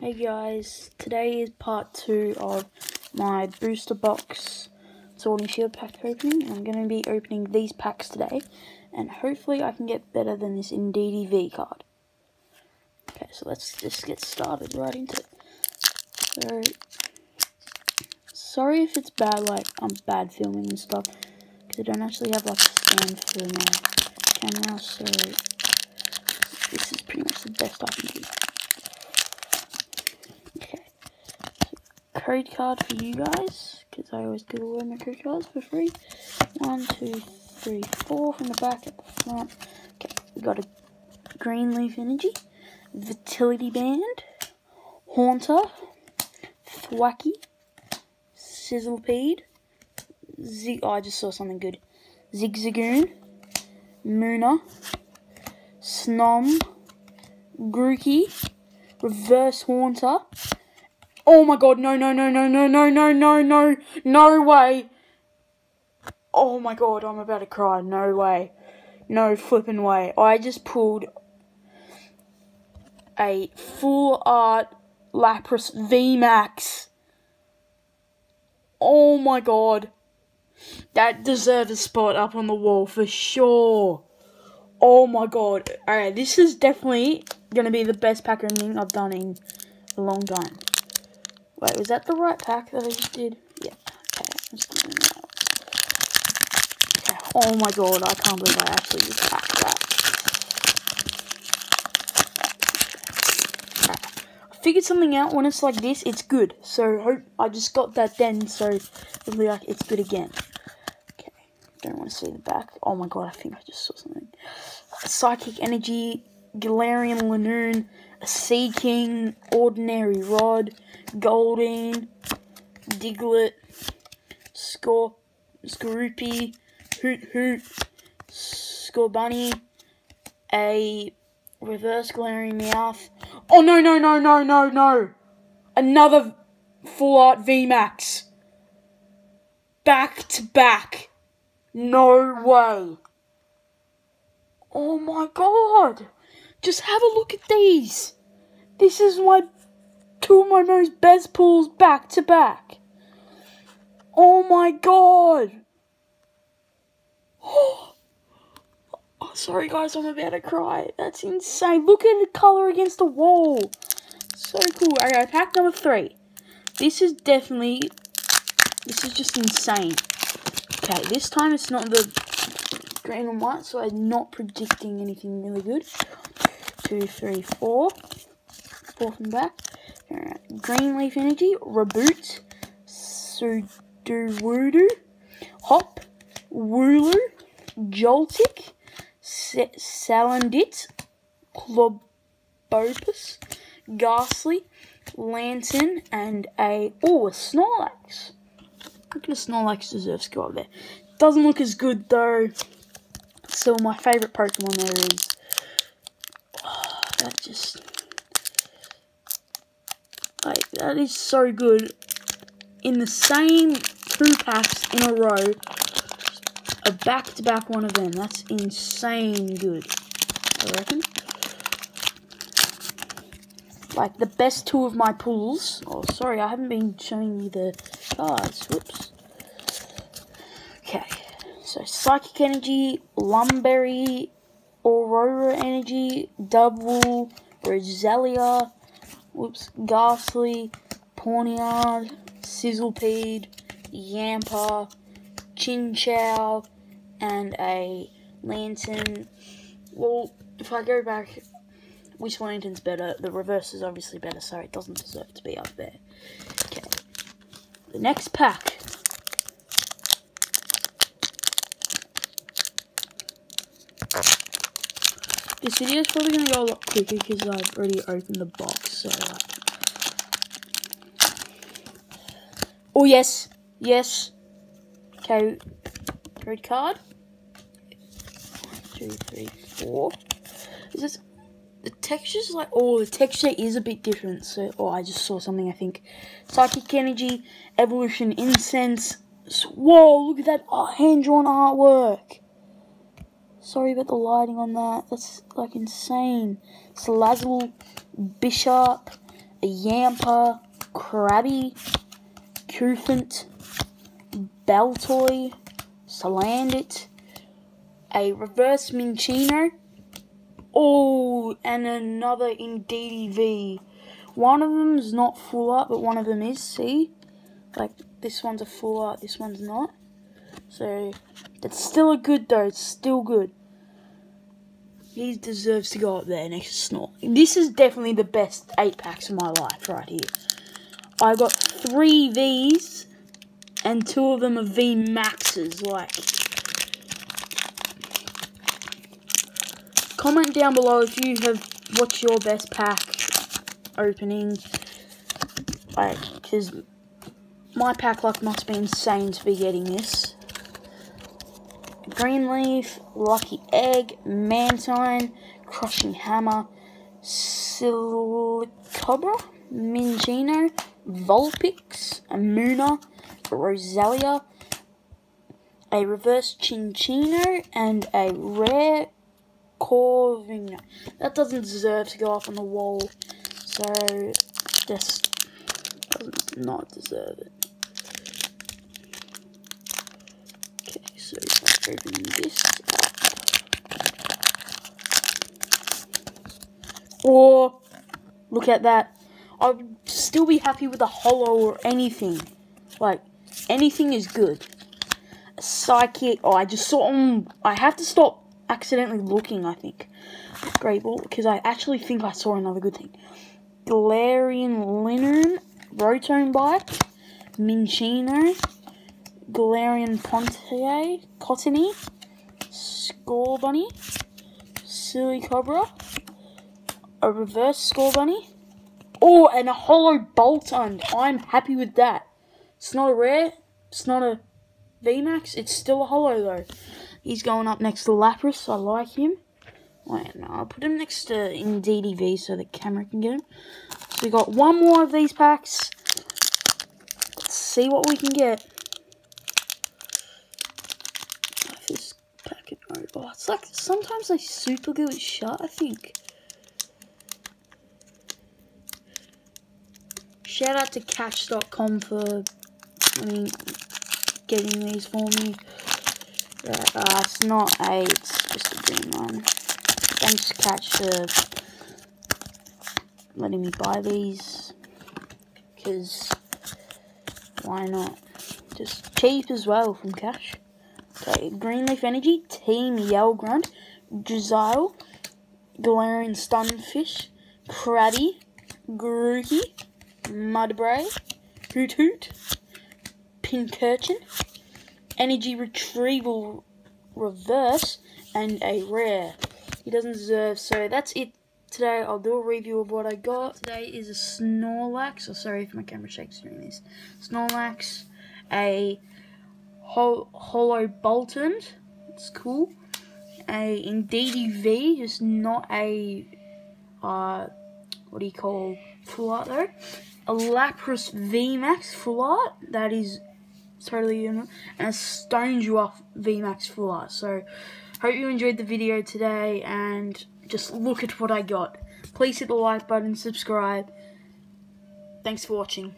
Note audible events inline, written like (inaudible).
Hey guys, today is part two of my booster box Sword and Shield pack opening. I'm going to be opening these packs today, and hopefully I can get better than this Indeedee V card. Okay, so let's just get started right into it. So, sorry if it's bad, like, I'm bad filming and stuff, because I don't actually have, like, a stand for my camera, so this is pretty much the best I can do. Code card for you guys, because I always give away my code cards for free. One, two, three, four from the back at the front. Okay, we got a green leaf energy, vitality band, haunter, Thwackey, Sizzlipede, zig. Oh, I just saw something good. Zigzagoon, Munna, Snom, Grookey, Reverse Haunter, Oh my god, no, no, no, no, no, no, no, no, no, no way. Oh my god, I'm about to cry. No way. No flipping way. I just pulled a full art Lapras VMAX. Oh my god. That deserves a spot up on the wall for sure. Oh my god. Alright, this is definitely going to be the best pack opening I've done in a long time. Wait, was that the right pack that I just did? Yeah. Okay, okay. Oh my god, I can't believe I actually just packed that. I figured something out when it's like this, it's good. So hope I just got that then, so it'll be like it's good again. Okay. Don't want to see the back. Oh my god, I think I just saw something. Psychic Energy, Galarian Linoone, a Seaking, Ordinary Rod, Goldeen, Diglett, Score, Skorupi, Hoot Hoot, Scorbunny, a Reverse Galarian Meowth. Oh no, no, no, no, no, no! Another Full Art VMAX. Back to back. No way. Oh my god. Just have a look at these. This is my two of my most best pulls back to back. Oh my god. (gasps) Oh, sorry guys, I'm about to cry. That's insane. Look at the color against the wall. So cool. Okay, pack number three. This is definitely, this is just insane. Okay, this time it's not the green and white, so I'm not predicting anything really good. Two, three, four. Four from back. Green Leaf Energy, Reboot, Sudowoodo, Hop, Wooloo, Joltik, Salandit, Clobbopus, Gastly, Lanturn, and a, oh, a Snorlax. Look at a Snorlax deserves to go up there. Doesn't look as good though. So my favourite Pokemon there is, that just like, that is so good. In the same two packs in a row, a back-to-back -back one of them. That's insane good, I reckon. Like, the best two of my pulls. Oh, sorry, I haven't been showing you the cards. Whoops. Okay, so Psychic Energy, Lumberry, Aurora Energy, Double, Roselia, whoops, Gastly, Pawniard, Sizzlipede, Yamper, Chinchou, and a Lanturn. Well, if I go back, which Lanturn's better? The reverse is obviously better, so it doesn't deserve to be up there. Okay. The next pack. This video is probably going to go a lot quicker because I've already opened the box, so... Oh, yes. Yes. Okay. Red card. One, two, three, four. Is this... The texture's like... Oh, the texture is a bit different, so... Oh, I just saw something, I think. Psychic Energy, Evolution Incense. Whoa, look at that oh, hand-drawn artwork. Sorry about the lighting on that. That's like insane. Salazzle, Bisharp, a Yamper, Krabby, Cufant, Baltoy, Salandit, a reverse Minccino, oh, and another Indeedee V. One of them is not full art, but one of them is, see? Like, this one's a full art, this one's not. So, it's still a good though, it's still good. He deserves to go up there next to Snort. This is definitely the best 8 packs of my life right here. I got 3 Vs, and 2 of them are V Maxes, like... Comment down below if you have, what's your best pack opening. Like, because my pack luck must be insane to be getting this. Greenleaf, Lucky Egg, Mantine, Crushing Hammer, Silicobra, Minccino, Vulpix, Amuna, Roselia, a reverse Cinccino, and a rare Corvina. That doesn't deserve to go up on the wall, so just does not deserve it. Okay, So open this Or look at that. I would still be happy with a holo or anything. Like anything is good. A psychic. Oh, I just saw. Um, I have to stop accidentally looking. I think. Great ball because I actually think I saw another good thing. Galarian Linoone, Rotom Bike, Minccino, Galarian Pontier, Cottonee, Scorbunny, Silicobra, a reverse Scorbunny, oh, and a holo Boltund. I'm happy with that. It's not a rare, it's not a VMAX, it's still a holo though. He's going up next to Lapras, I like him. Wait, no, I'll put him next to Indeedee V so the camera can get him. So we got one more of these packs. Let's see what we can get. Oh, like sometimes I super glue it shut, I think. Shout out to catch.com for I mean, getting these for me. Uh, it's not a, it's just a green one. Thanks Catch for letting me buy these. Because, why not? Just cheap as well from Cash. Okay, Greenleaf Energy, Team Yell Grunt, Drizzile, Galarian Stunfisk, Krabby, Grookey, Mudbray, Hoot Hoot, Pincurchin, Energy Retrieval Reverse, and a Rare. He doesn't deserve, so that's it today. I'll do a review of what I got. Today is a Snorlax, oh sorry if my camera shakes during this. Snorlax, a Hol Holo Boltund. It's cool. A Indeedee V, just not a uh, what do you call full art though? A Lapras VMAX full art. That is totally and a Stonjourner VMAX full art. So hope you enjoyed the video today and just look at what I got. Please hit the like button, subscribe. Thanks for watching.